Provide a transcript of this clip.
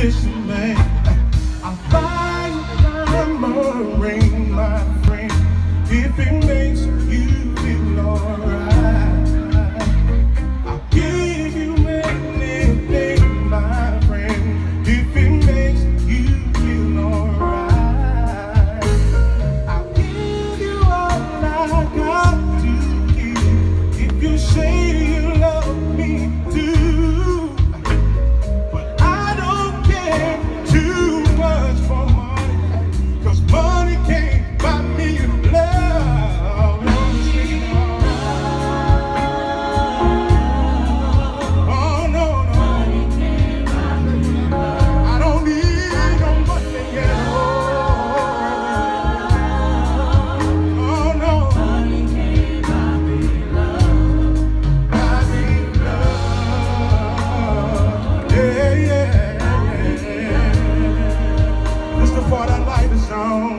ambition, find ring, my friend, if it makes you feel alright. I'll give you anything, my friend, if it makes you feel alright. I'll give you all I got to give if you say. down.